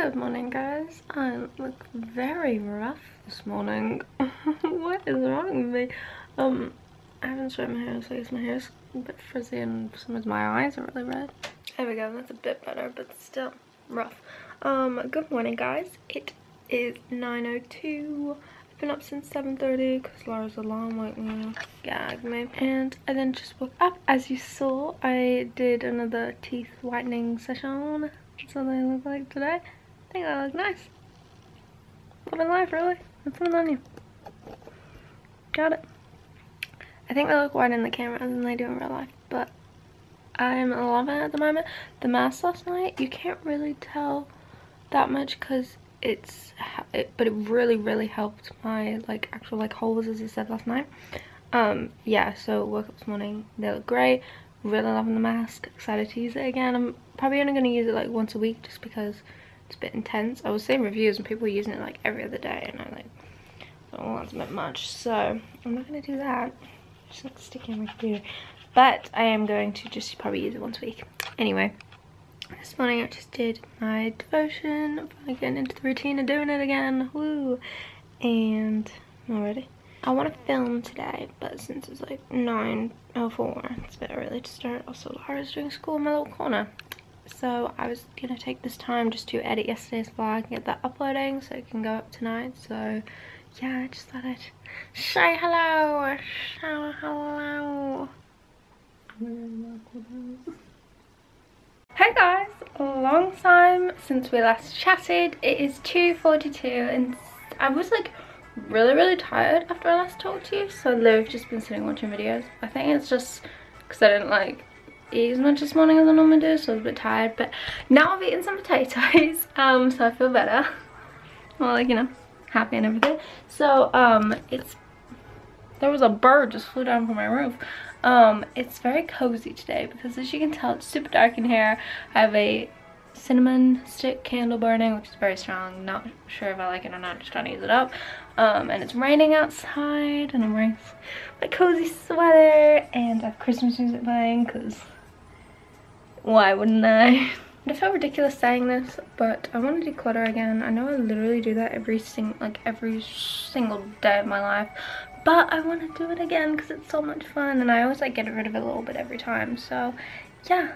Good morning guys. I look very rough this morning. what is wrong with me? Um, I haven't straightened my hair so I guess my hair's a bit frizzy and some of my eyes are really red. There we go, that's a bit better but still rough. Um, good morning guys. It is 9.02. I've been up since 7.30 because Laura's alarm woke me gagged me. And I then just woke up. As you saw, I did another teeth whitening session that's what they look like today. I think they look nice. Living life, really. I'm putting on you. Got it. I think they look white in the camera than they do in real life, but I'm loving it at the moment. The mask last night, you can't really tell that much because it's, it, but it really, really helped my like actual like holes as I said last night. Um, yeah, so woke up this morning, they look great. Really loving the mask, excited to use it again. I'm probably only going to use it like once a week just because it's a bit intense. I was seeing reviews and people were using it like every other day and I like, oh that's a bit much. So I'm not going to do that. Just like sticking on my computer. But I am going to just probably use it once a week. Anyway, this morning I just did my devotion. Finally getting into the routine of doing it again. Woo! And I'm ready. I want to film today, but since it's like 9.04, it's a bit early to start. Also, Laura's doing school in my little corner so I was gonna take this time just to edit yesterday's vlog and get that uploading so it can go up tonight. So yeah I just thought I'd say hello. Say hello. Hey guys long time since we last chatted. It is 2:42 and I was like really really tired after I last talked to you. So I've just been sitting watching videos. I think it's just because I didn't like eat as much this morning as I normally do, so I was a bit tired. But now I've eaten some potatoes, um, so I feel better. Well, like, you know, happy and everything. So, um, it's, there was a bird just flew down from my roof. Um, it's very cozy today because as you can tell, it's super dark in here. I have a cinnamon stick candle burning, which is very strong. Not sure if I like it or not, just trying to use it up. Um, and it's raining outside and I'm wearing my cozy sweater and I have Christmas music playing because why wouldn't I? I feel ridiculous saying this, but I want to declutter again. I know I literally do that every sing like every single day of my life, but I want to do it again because it's so much fun, and I always like get rid of it a little bit every time. So, yeah,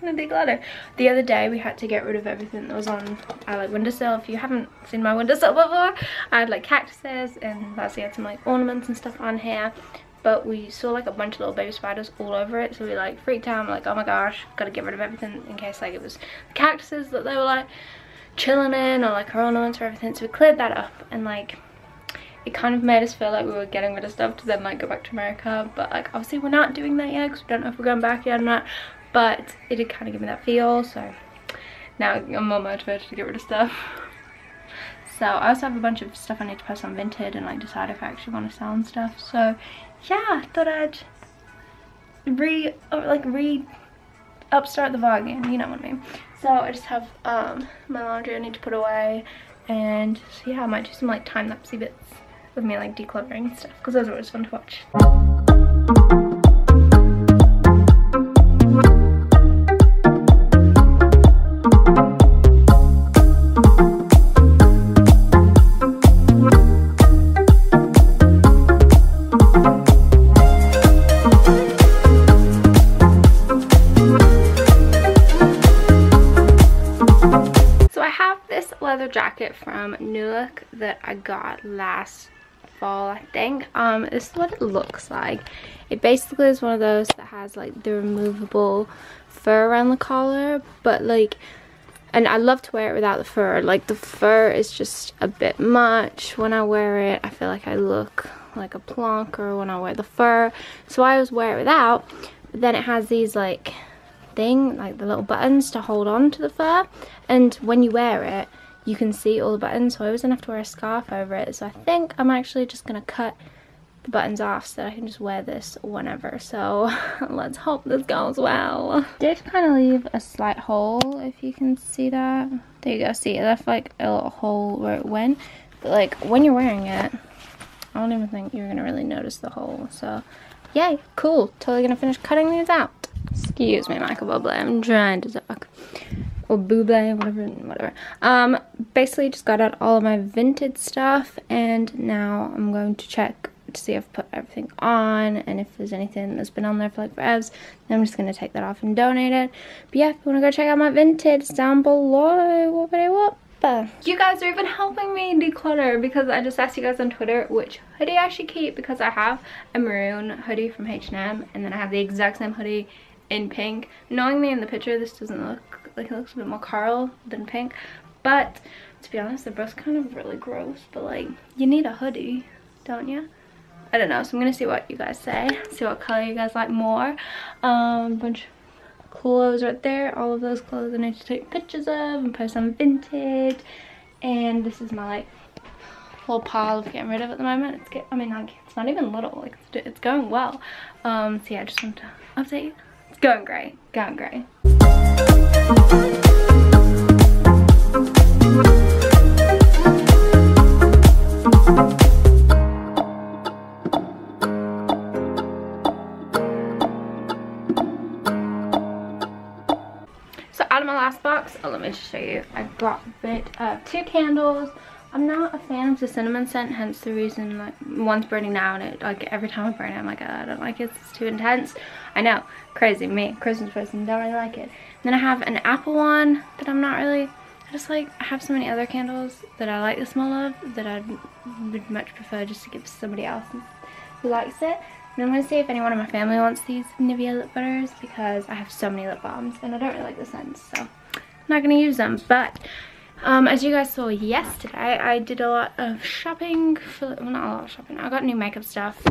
gonna declutter. The other day we had to get rid of everything that was on our like windowsill. If you haven't seen my windowsill before, I had like cactuses and lastly had some like ornaments and stuff on here but we saw like a bunch of little baby spiders all over it so we like freaked out I'm like oh my gosh gotta get rid of everything in case like it was cactuses that they were like chilling in or like ornaments or everything so we cleared that up and like it kind of made us feel like we were getting rid of stuff to then like go back to America but like obviously we're not doing that yet because we don't know if we're going back yet or not but it did kind of give me that feel so now I'm more motivated to get rid of stuff so I also have a bunch of stuff I need to post on Vinted and like decide if I actually want to sell and stuff so yeah, thought I'd re like re upstart the vlog again, you know what I mean. So I just have um my laundry I need to put away and so yeah, I might do some like time-lapsey bits with me like decluttering stuff because those are always fun to watch. That I got last fall I think. Um this is what it looks like. It basically is one of those that has like the removable fur around the collar but like and I love to wear it without the fur. Like the fur is just a bit much when I wear it. I feel like I look like a plonker when I wear the fur. So I always wear it without but then it has these like thing like the little buttons to hold on to the fur. And when you wear it you can see all the buttons so I was gonna have to wear a scarf over it. So I think I'm actually just gonna cut the buttons off so that I can just wear this whenever. So let's hope this goes well. Did kind of leave a slight hole if you can see that. There you go. See it left like a little hole where it went. But like when you're wearing it I don't even think you're gonna really notice the hole. So yay. Cool. Totally gonna finish cutting these out. Excuse me Michael Bublé. I'm trying to talk or Buble, whatever, whatever. Um, basically just got out all of my Vinted stuff and now I'm going to check to see if I've put everything on and if there's anything that's been on there for like forever, then I'm just going to take that off and donate it. But yeah, if you want to go check out my Vinted, down below. What, what? You guys are even helping me declutter because I just asked you guys on Twitter which hoodie I should keep because I have a maroon hoodie from H&M and then I have the exact same hoodie in pink. Knowing me in the picture, this doesn't look like it looks a bit more coral than pink. But to be honest, they're both kind of really gross. But like, you need a hoodie, don't you? I don't know. So I'm to see what you guys say. See what color you guys like more. Um, bunch of clothes right there. All of those clothes I need to take pictures of and post on Vinted. And this is my like little pile of getting rid of at the moment. It's get, I mean, like, it's not even little. Like, it's, it's going well. Um, so yeah, I just want to update you. Going great. Going great. oh let me show you i got a bit of two candles i'm not a fan of the cinnamon scent hence the reason like one's burning now and it like every time i burn it i'm like oh, i don't like it it's too intense. I know. Crazy. Me christmas person don't really like it. And then i have an apple one that i'm not really I just like I have so many other candles that I like the smell of that I would much prefer just to give to somebody else who likes it. And I'm going to see if anyone in my family wants these Nivea lip butters because I have so many lip balms and I don't really like the scents so I'm not going to use them. But um, as you guys saw yesterday, I did a lot of shopping. For, well, not a lot of shopping. I got new makeup stuff.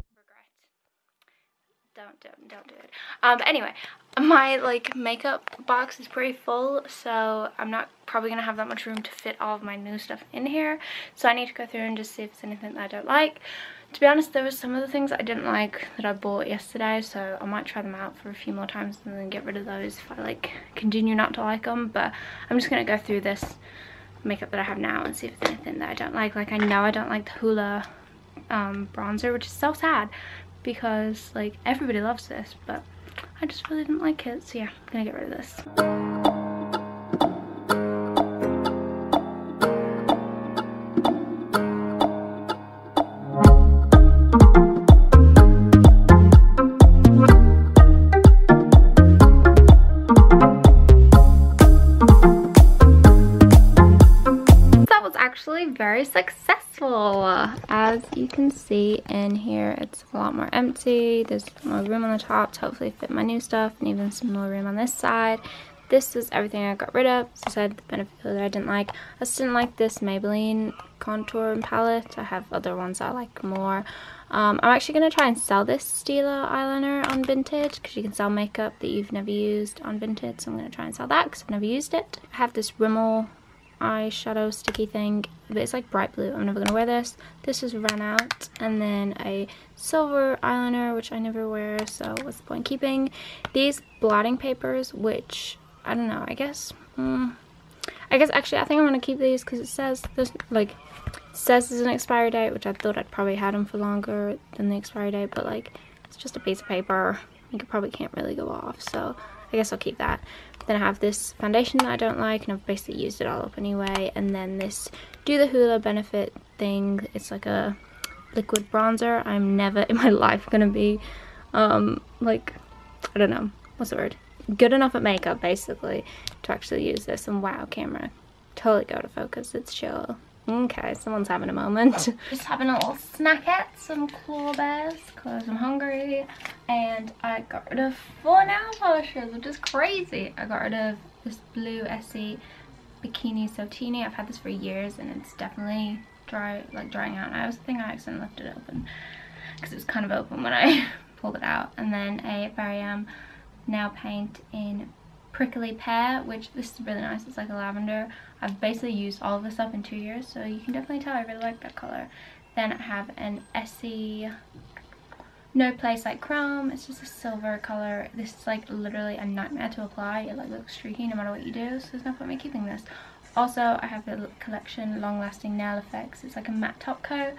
Don't, don't, don't do it. Um, but anyway, my like makeup box is pretty full, so I'm not probably going to have that much room to fit all of my new stuff in here. So I need to go through and just see if there's anything that I don't like. To be honest, there was some of the things I didn't like that I bought yesterday, so I might try them out for a few more times and then get rid of those if I like continue not to like them. But I'm just going to go through this makeup that I have now and see if there's anything that I don't like. Like I know I don't like the Hoola um, bronzer, which is so sad because like everybody loves this, but I just really didn't like it. So yeah, I'm to get rid of this. See in here, it's a lot more empty. There's more room on the top to hopefully fit my new stuff and even some more room on this side. This is everything I got rid of. Said, the benefit that I didn't like. I just didn't like this Maybelline contour and palette. I have other ones I like more. Um, I'm actually going to try and sell this Stila eyeliner on Vinted because you can sell makeup that you've never used on Vinted So I'm going to try and sell that because I've never used it. I have this Rimmel eyeshadow sticky thing but it's like bright blue. I'm never gonna wear this. This is run out and then a silver eyeliner which i never wear so what's the point keeping? These blotting papers which i don't know i guess mm, i guess actually i think i'm gonna keep these because it says there's like says there's an expiry date which i thought i'd probably had them for longer than the expiry date but like it's just a piece of paper. You probably can't really go off so I guess I'll keep that. Then I have this foundation that I don't like and I've basically used it all up anyway. And then this Dew the Hoola Benefit thing. It's like a liquid bronzer. I'm never in my life to be um, like, I don't know, what's the word? Good enough at makeup basically to actually use this. And wow, camera. Totally go to focus. It's chill. Okay, someone's having a moment. Oh, just having a little snack at some claw bears because I'm hungry. And I got rid of four nail polishes, which is crazy. I got rid of this blue Essie Bikini So Teeny. I've had this for years and it's definitely dry, like drying out. And I was thinking I accidentally left it open because it was kind of open when I pulled it out. And then a Barry M nail paint in prickly pear which this is really nice it's like a lavender. I've basically used all of this up in two years so you can definitely tell i really like that color. Then i have an essie no place like chrome it's just a silver color. This is like literally a nightmare to apply it like looks streaky no matter what you do so there's no point in keeping this. Also i have the collection long lasting nail effects it's like a matte top coat.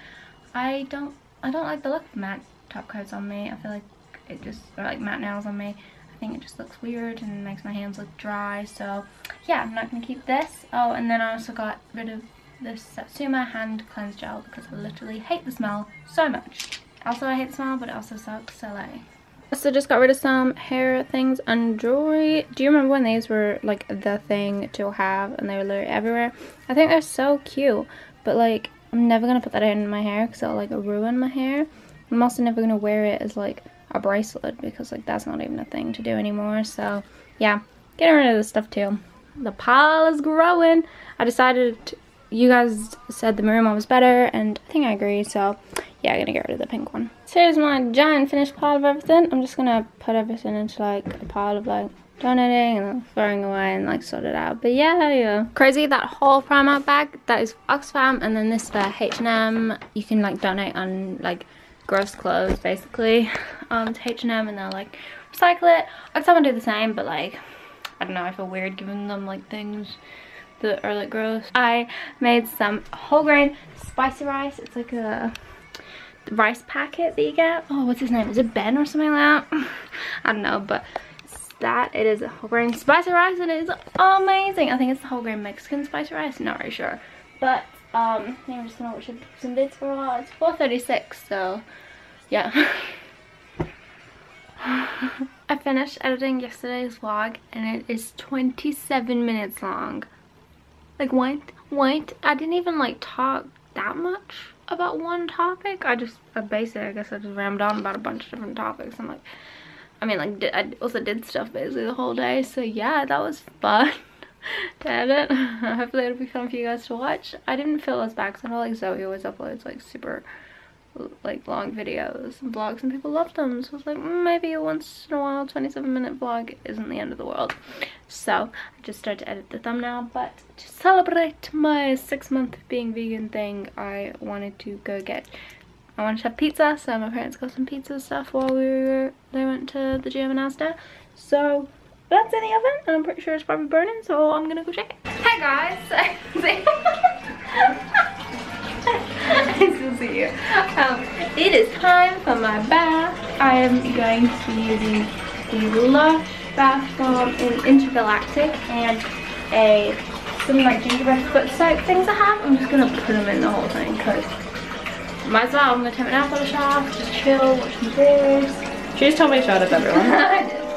I don't i don't like the look of matte top coats on me i feel like it just or like matte nails on me think it just looks weird and makes my hands look dry. So yeah, I'm not going to keep this. Oh, and then I also got rid of this Satsuma hand cleanse gel because I literally hate the smell so much. Also, I hate the smell, but it also sucks, so like... So just got rid of some hair things and jewelry. Do you remember when these were like the thing to have and they were literally everywhere? I think they're so cute, but like I'm never going to put that in my hair because it'll like ruin my hair. I'm also never going to wear it as like a bracelet because like that's not even a thing to do anymore. So yeah, getting rid of this stuff too. The pile is growing. I decided to, you guys said the maroon one was better and I think I agree. So yeah, I'm gonna get rid of the pink one. So here's my giant finished pile of everything. I'm just gonna put everything into like a pile of like donating and throwing away and like sort it out. But yeah, yeah. Crazy, that whole Primark bag, that is Oxfam and then this for H&M. You can like donate on like gross clothes basically um, to H&M and they'll like recycle it. Oxfam do the same but like, I don't know, I feel weird giving them like things that are like gross. I made some whole grain spicy rice. It's like a rice packet that you get. Oh, what's his name? Is it Ben or something like that? I don't know, but that. It is a whole grain spicy rice and it is amazing. I think it's the whole grain Mexican spicy rice. Not really sure. But um, I I'm just gonna watch some vids for a while. It's 4.36, so yeah. I finished editing yesterday's vlog and it is 27 minutes long. Like what? What? I didn't even like talk that much about one topic. I just, uh, basically, I guess I just rammed on about a bunch of different topics. I'm like, I mean, like, I also did stuff basically the whole day. So yeah, that was fun to. Hopefully it'll be fun for you guys to watch. I didn't feel as bad because I know like Zoe always uploads like super like long videos and vlogs and people love them. So it's like mm, maybe once in a while 27 minute vlog isn't the end of the world. So I just started to edit the thumbnail but to celebrate my six month being vegan thing I wanted to go get I wanted to have pizza. So my parents got some pizza stuff while we were they went to the gym in Asda. So that's in the oven and I'm pretty sure it's probably burning so I'm gonna go check it. Hey guys! I still see you. Um, it is time for my bath. I am going to be using the Lush Bath Bomb in Intergalactic and a some like gingerbread foot soap things I have. I'm just gonna put them in the whole thing because might as well. I'm gonna take my nail the off, just chill, watch some videos. She just told me to shut up everyone.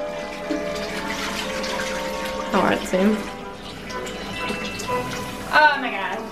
Did. How artsy. Oh my god.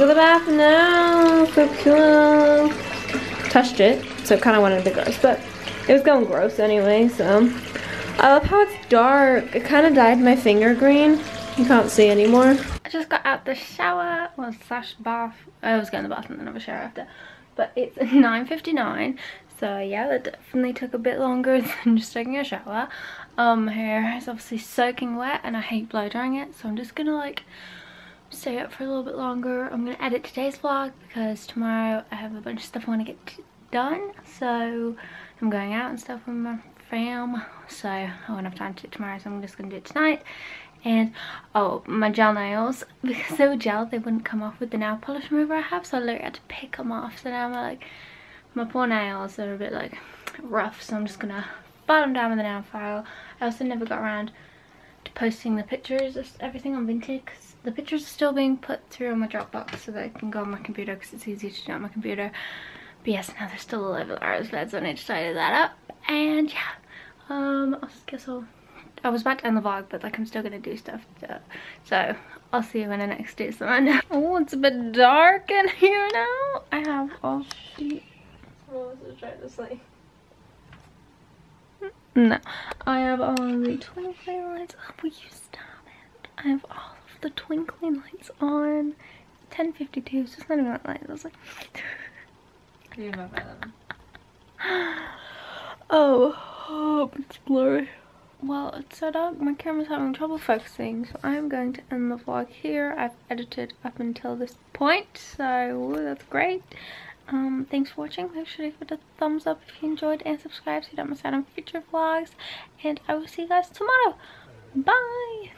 Look at the bath now. So cool. Touched it, so kind of went into gross, but it was going gross anyway, so. I love how it's dark. It kind of dyed my finger green. You can't see anymore. I just got out the shower, well slash bath. I was getting the bath and then have a shower after. But it's 9.59, so yeah, that definitely took a bit longer than just taking a shower. Um, hair is obviously soaking wet and I hate blow drying it, so I'm just gonna like stay up for a little bit longer. I'm going to edit today's vlog because tomorrow I have a bunch of stuff I want to get done. So I'm going out and stuff with my fam. So I won't have time to tomorrow, so I'm just going to do it tonight. And, oh, my gel nails, because they were gel, they wouldn't come off with the nail polish remover I have. So I literally had to pick them off. So now I'm like, my poor nails are a bit like rough. So I'm just going to file them down with a nail file. I also never got around to posting the pictures of everything on Vinted because the pictures are still being put through on my Dropbox so that I can go on my computer because it's easy to do on my computer. But yes, now there's still a little hours bed, so I need to tidy that up. And yeah, um, I guess I'll, I was about to end the vlog, but like I'm still gonna do stuff. To, so I'll see you when I next do something. oh, it's a bit dark in here now. I have all sheet. This is trying to sleep. No, I have all the twinkling lights. Oh, will you stop it? I have all the twinkling lights on. 10.52, so it's not even that light. I was like... you oh, oh, it's blurry. well, it's so dark, my camera's having trouble focusing, so I'm going to end the vlog here. I've edited up until this point, so that's great. Um, thanks for watching. Make sure to give it a thumbs up if you enjoyed and subscribe so you don't miss out on future vlogs. And I will see you guys tomorrow. Bye!